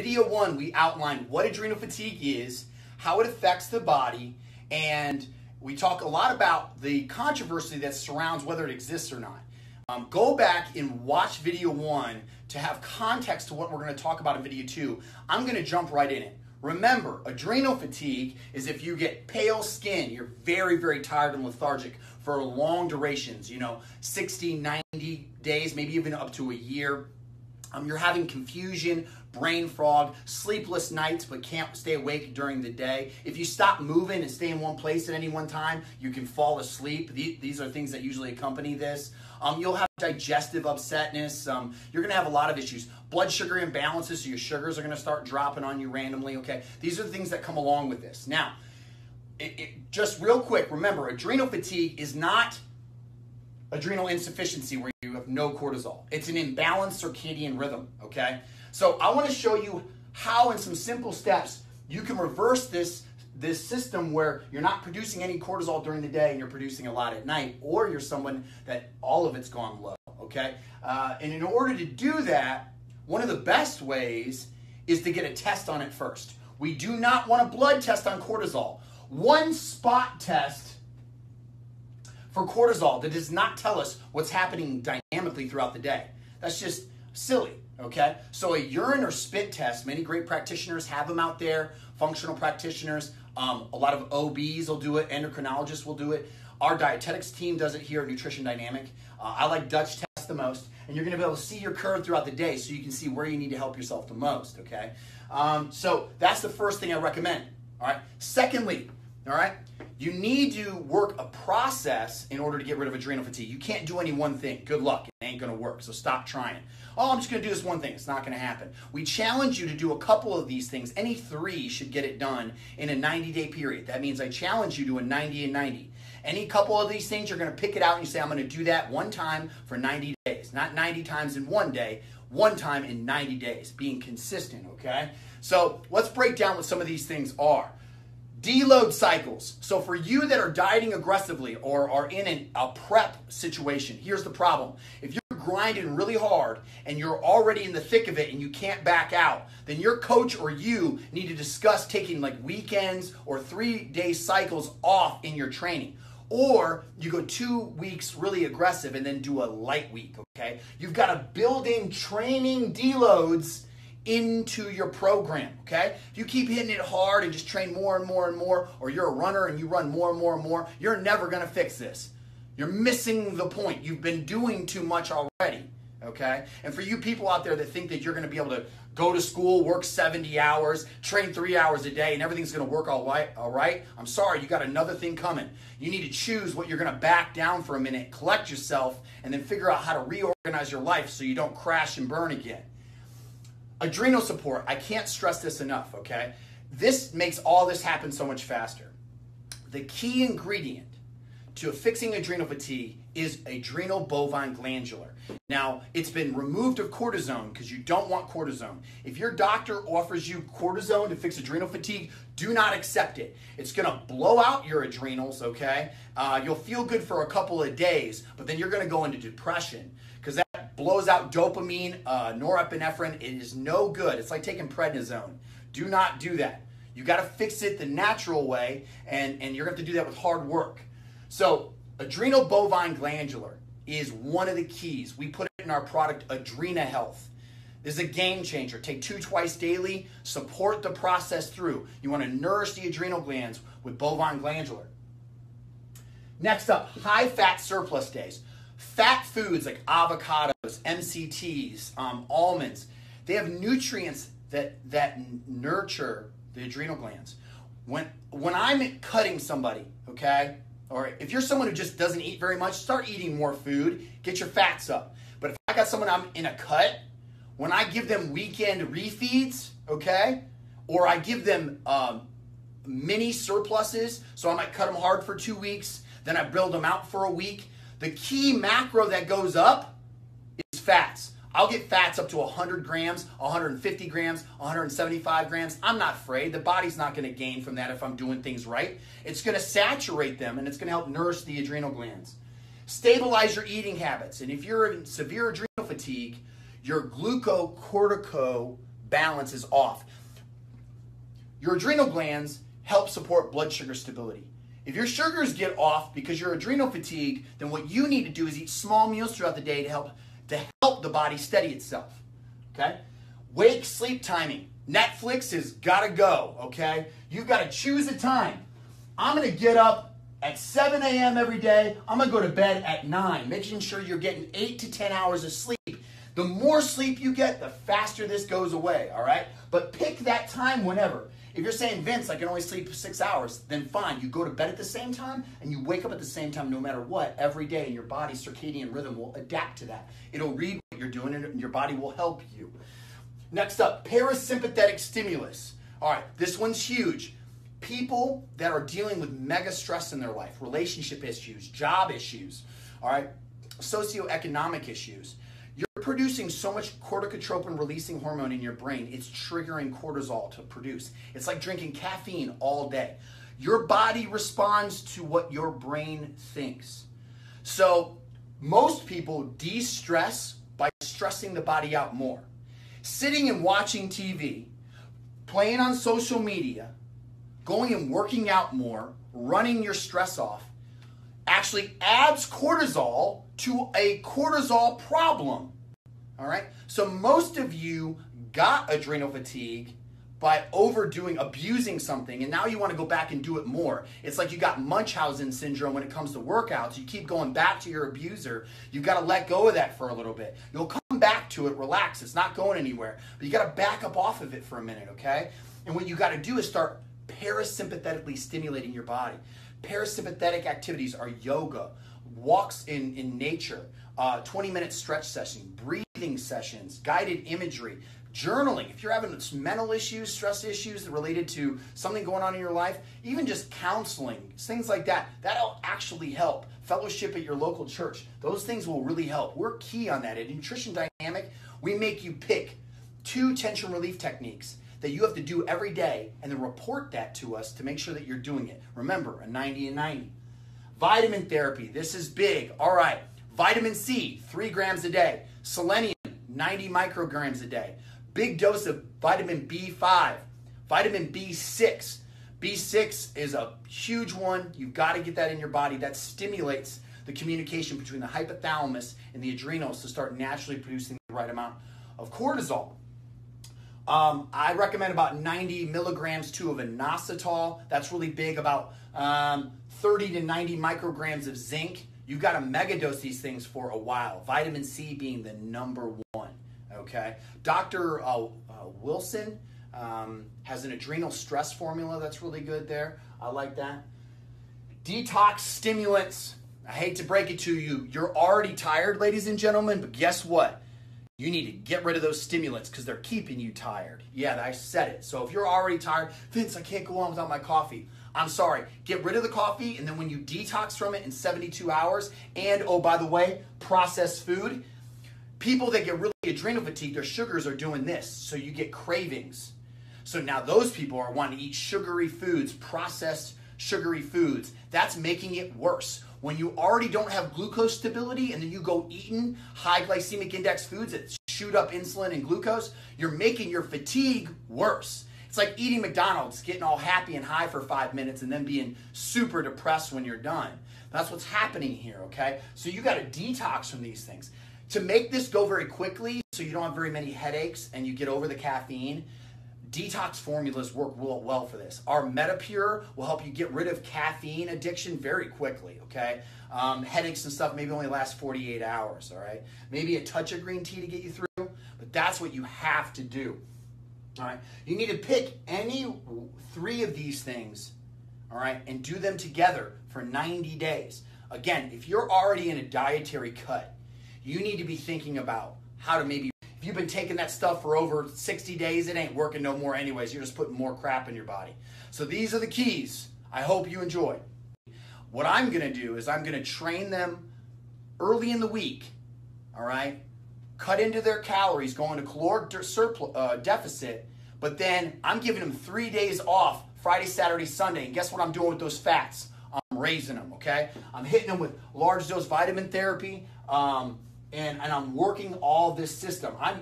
video one, we outlined what adrenal fatigue is, how it affects the body, and we talk a lot about the controversy that surrounds whether it exists or not. Um, go back and watch video one to have context to what we're going to talk about in video two. I'm going to jump right in it. Remember, adrenal fatigue is if you get pale skin, you're very, very tired and lethargic for long durations, you know, 60, 90 days, maybe even up to a year. Um, you're having confusion, brain fog, sleepless nights, but can't stay awake during the day. If you stop moving and stay in one place at any one time, you can fall asleep. These are things that usually accompany this. Um, you'll have digestive upsetness. Um, you're going to have a lot of issues. Blood sugar imbalances, so your sugars are going to start dropping on you randomly. Okay, these are the things that come along with this. Now, it, it, just real quick, remember, adrenal fatigue is not adrenal insufficiency where have no cortisol. It's an imbalanced circadian rhythm, okay? So I want to show you how in some simple steps you can reverse this this system where you're not producing any cortisol during the day and you're producing a lot at night, or you're someone that all of it's gone low, okay? Uh, and in order to do that, one of the best ways is to get a test on it first. We do not want a blood test on cortisol. One spot test for cortisol that does not tell us what's happening dynamically throughout the day. That's just silly, okay? So a urine or spit test, many great practitioners have them out there, functional practitioners. Um, a lot of OBs will do it, endocrinologists will do it. Our dietetics team does it here at Nutrition Dynamic. Uh, I like Dutch test the most, and you're going to be able to see your curve throughout the day so you can see where you need to help yourself the most, okay? Um, so that's the first thing I recommend, all right? Secondly, all right, you need to work a process in order to get rid of adrenal fatigue. You can't do any one thing. Good luck. It ain't going to work. So stop trying. Oh, I'm just going to do this one thing. It's not going to happen. We challenge you to do a couple of these things. Any three should get it done in a 90 day period. That means I challenge you to a 90 and 90. Any couple of these things, you're going to pick it out and you say, I'm going to do that one time for 90 days. Not 90 times in one day, one time in 90 days. Being consistent, okay? So let's break down what some of these things are. Deload cycles. So for you that are dieting aggressively or are in an, a prep situation, here's the problem. If you're grinding really hard and you're already in the thick of it and you can't back out, then your coach or you need to discuss taking like weekends or three day cycles off in your training. Or you go two weeks really aggressive and then do a light week, okay? You've got to build in training deloads into your program, okay? If you keep hitting it hard and just train more and more and more, or you're a runner and you run more and more and more, you're never gonna fix this. You're missing the point. You've been doing too much already, okay? And for you people out there that think that you're gonna be able to go to school, work 70 hours, train three hours a day, and everything's gonna work all right, all right, I'm sorry, you got another thing coming. You need to choose what you're gonna back down for a minute, collect yourself, and then figure out how to reorganize your life so you don't crash and burn again. Adrenal support, I can't stress this enough, okay? This makes all this happen so much faster. The key ingredient to fixing adrenal fatigue is adrenal bovine glandular. Now, it's been removed of cortisone because you don't want cortisone. If your doctor offers you cortisone to fix adrenal fatigue, do not accept it. It's going to blow out your adrenals, okay? Uh, you'll feel good for a couple of days, but then you're going to go into depression blows out dopamine, uh, norepinephrine. It is no good. It's like taking prednisone. Do not do that. You got to fix it the natural way, and, and you're going to have to do that with hard work. So, adrenal bovine glandular is one of the keys. We put it in our product, Adrena Health. This is a game changer. Take two twice daily, support the process through. You want to nourish the adrenal glands with bovine glandular. Next up, high fat surplus days. Fat foods like avocados, MCTs, um, almonds, they have nutrients that, that nurture the adrenal glands. When, when I'm cutting somebody, okay, or if you're someone who just doesn't eat very much, start eating more food, get your fats up. But if I got someone I'm in a cut, when I give them weekend refeeds, okay, or I give them um, mini surpluses, so I might cut them hard for two weeks, then I build them out for a week, the key macro that goes up is fats. I'll get fats up to 100 grams, 150 grams, 175 grams. I'm not afraid. The body's not going to gain from that if I'm doing things right. It's going to saturate them and it's going to help nourish the adrenal glands. Stabilize your eating habits. And if you're in severe adrenal fatigue, your glucocorticoid balance is off. Your adrenal glands help support blood sugar stability. If your sugars get off because you're adrenal fatigued, then what you need to do is eat small meals throughout the day to help to help the body steady itself. Okay? Wake sleep timing. Netflix has got to go, okay? You've got to choose a time. I'm going to get up at 7 a.m. every day. I'm going to go to bed at 9, making sure you're getting 8 to 10 hours of sleep. The more sleep you get, the faster this goes away, all right? But pick that time whenever. If you're saying, Vince, I can only sleep six hours, then fine. You go to bed at the same time and you wake up at the same time no matter what every day, and your body's circadian rhythm will adapt to that. It'll read what you're doing and your body will help you. Next up, parasympathetic stimulus. All right, this one's huge. People that are dealing with mega stress in their life, relationship issues, job issues, all right, socioeconomic issues, producing so much corticotropin releasing hormone in your brain, it's triggering cortisol to produce. It's like drinking caffeine all day. Your body responds to what your brain thinks. So, most people de stress by stressing the body out more. Sitting and watching TV, playing on social media, going and working out more, running your stress off, actually adds cortisol to a cortisol problem. All right? So most of you got adrenal fatigue by overdoing, abusing something, and now you want to go back and do it more. It's like you got Munchausen syndrome when it comes to workouts. You keep going back to your abuser. You've got to let go of that for a little bit. You'll come back to it, relax. It's not going anywhere. But you got to back up off of it for a minute, okay? And what you got to do is start parasympathetically stimulating your body. Parasympathetic activities are yoga, walks in, in nature, uh, 20 minute stretch session, breathing sessions, guided imagery, journaling. If you're having mental issues, stress issues related to something going on in your life, even just counseling, things like that, that'll actually help. Fellowship at your local church, those things will really help. We're key on that. At Nutrition Dynamic, we make you pick two tension relief techniques that you have to do every day and then report that to us to make sure that you're doing it. Remember, a 90 and 90. Vitamin therapy, this is big. All right. Vitamin C, three grams a day. Selenium, 90 micrograms a day. Big dose of vitamin B5. Vitamin B6. B6 is a huge one. You've got to get that in your body. That stimulates the communication between the hypothalamus and the adrenals to start naturally producing the right amount of cortisol. Um, I recommend about 90 milligrams too of inositol. That's really big, about um, 30 to 90 micrograms of zinc. You've got to megadose these things for a while. Vitamin C being the number one. Okay, Dr. Uh, uh, Wilson um, has an adrenal stress formula that's really good there. I like that. Detox stimulants. I hate to break it to you. You're already tired, ladies and gentlemen, but guess what? You need to get rid of those stimulants because they're keeping you tired. Yeah, I said it. So if you're already tired, Vince, I can't go on without my coffee. I'm sorry. Get rid of the coffee, and then when you detox from it in 72 hours, and oh, by the way, processed food, people that get really adrenal fatigue, their sugars are doing this. So you get cravings. So now those people are wanting to eat sugary foods, processed sugary foods. That's making it worse. When you already don't have glucose stability and then you go eating high glycemic index foods that shoot up insulin and glucose, you're making your fatigue worse. It's like eating McDonald's, getting all happy and high for five minutes and then being super depressed when you're done. That's what's happening here, okay? So you got to detox from these things. To make this go very quickly so you don't have very many headaches and you get over the caffeine, detox formulas work real well for this. Our Metapure will help you get rid of caffeine addiction very quickly, okay? Um, headaches and stuff maybe only last 48 hours, all right? Maybe a touch of green tea to get you through, but that's what you have to do. All right. You need to pick any three of these things, all right, and do them together for 90 days. Again, if you're already in a dietary cut, you need to be thinking about how to maybe if you've been taking that stuff for over 60 days, it ain't working no more anyways. You're just putting more crap in your body. So these are the keys. I hope you enjoy. What I'm going to do is I'm going to train them early in the week, all right? Cut into their calories, going to caloric surplus, uh, deficit, but then I'm giving them three days off Friday, Saturday, Sunday. And guess what I'm doing with those fats? I'm raising them, okay? I'm hitting them with large dose vitamin therapy, um, and, and I'm working all this system. I'm